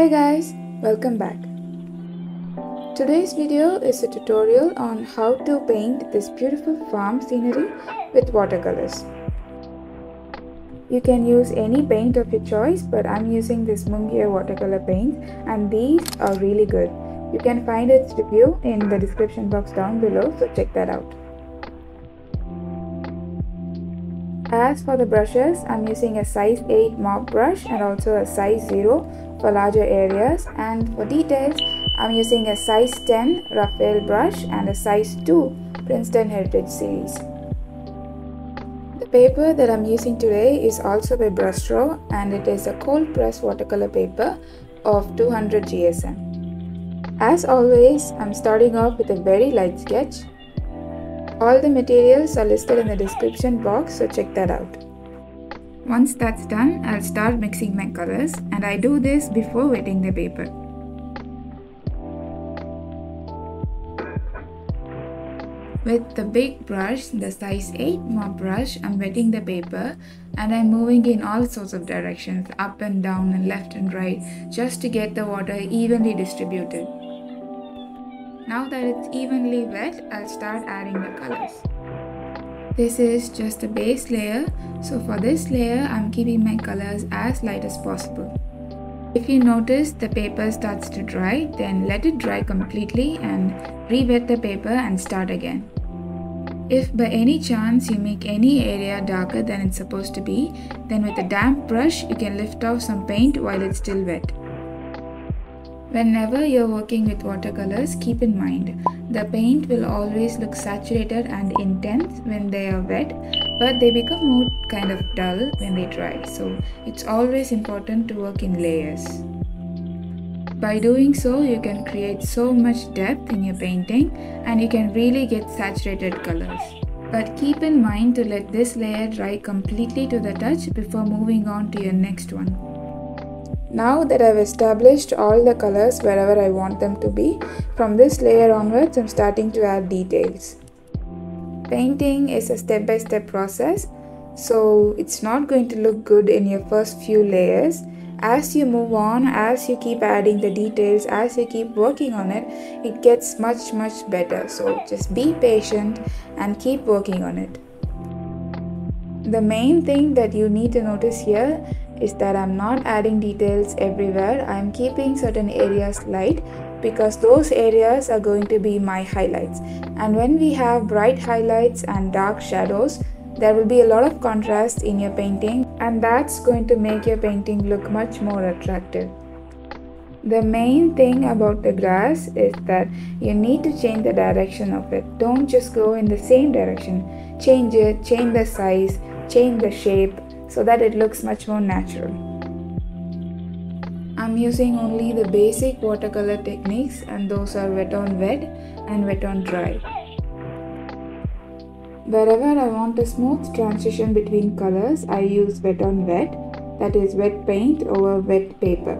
Hey guys, welcome back. Today's video is a tutorial on how to paint this beautiful farm scenery with watercolors. You can use any paint of your choice but I'm using this Mungyo watercolor paint and these are really good. You can find its review in the description box down below so check that out. As for the brushes, I'm using a size 8 mop brush and also a size 0 for larger areas and for details, I'm using a size 10 Raphael brush and a size 2 Princeton Heritage series. The paper that I'm using today is also by Brustro and it is a cold press watercolor paper of 200 GSM. As always, I'm starting off with a very light sketch all the materials are listed in the description box so check that out. Once that's done, I'll start mixing my colors and I do this before wetting the paper. With the big brush, the size 8 mop brush, I'm wetting the paper and I'm moving in all sorts of directions, up and down and left and right, just to get the water evenly distributed. Now that it's evenly wet, I'll start adding the colors. This is just a base layer, so for this layer, I'm keeping my colors as light as possible. If you notice the paper starts to dry, then let it dry completely and re-wet the paper and start again. If by any chance you make any area darker than it's supposed to be, then with a damp brush you can lift off some paint while it's still wet. Whenever you're working with watercolors, keep in mind the paint will always look saturated and intense when they are wet, but they become more kind of dull when they dry. So it's always important to work in layers. By doing so, you can create so much depth in your painting and you can really get saturated colors. But keep in mind to let this layer dry completely to the touch before moving on to your next one. Now that I've established all the colors wherever I want them to be, from this layer onwards I'm starting to add details. Painting is a step-by-step -step process, so it's not going to look good in your first few layers. As you move on, as you keep adding the details, as you keep working on it, it gets much much better. So just be patient and keep working on it. The main thing that you need to notice here is that I'm not adding details everywhere. I'm keeping certain areas light because those areas are going to be my highlights. And when we have bright highlights and dark shadows, there will be a lot of contrast in your painting and that's going to make your painting look much more attractive. The main thing about the grass is that you need to change the direction of it. Don't just go in the same direction. Change it, change the size, change the shape, so that it looks much more natural. I'm using only the basic watercolor techniques and those are wet on wet and wet on dry. Wherever I want a smooth transition between colors, I use wet on wet, that is wet paint over wet paper.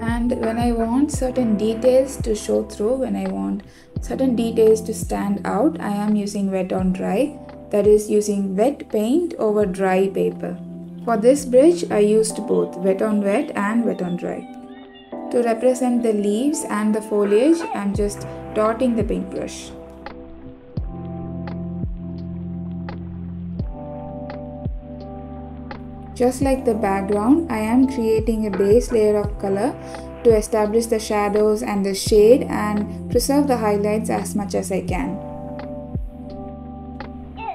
And when I want certain details to show through, when I want certain details to stand out, I am using wet on dry that is using wet paint over dry paper. For this bridge I used both wet on wet and wet on dry. To represent the leaves and the foliage I am just dotting the paintbrush. Just like the background, I am creating a base layer of color to establish the shadows and the shade and preserve the highlights as much as I can.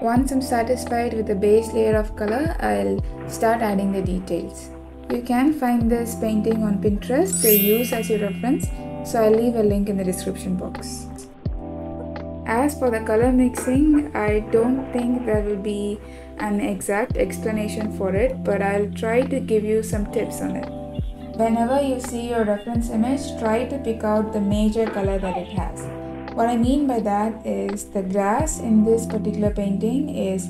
Once I'm satisfied with the base layer of color, I'll start adding the details. You can find this painting on Pinterest to use as your reference, so I'll leave a link in the description box. As for the color mixing, I don't think there will be an exact explanation for it, but I'll try to give you some tips on it. Whenever you see your reference image, try to pick out the major color that it has. What I mean by that is the grass in this particular painting is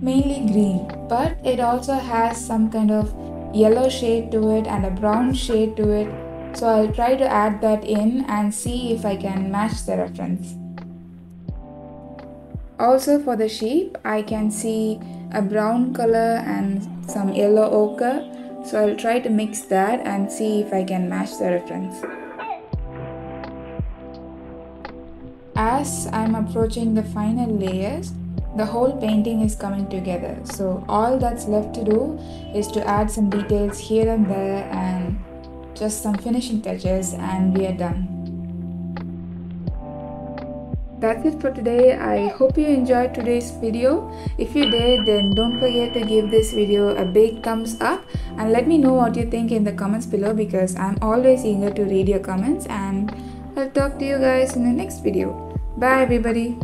mainly green, but it also has some kind of yellow shade to it and a brown shade to it. So I'll try to add that in and see if I can match the reference. Also for the sheep, I can see a brown color and some yellow ochre. So I'll try to mix that and see if I can match the reference. As I'm approaching the final layers, the whole painting is coming together. So all that's left to do is to add some details here and there and just some finishing touches and we are done. That's it for today. I hope you enjoyed today's video. If you did, then don't forget to give this video a big thumbs up and let me know what you think in the comments below because I'm always eager to read your comments and I'll talk to you guys in the next video. Bye everybody.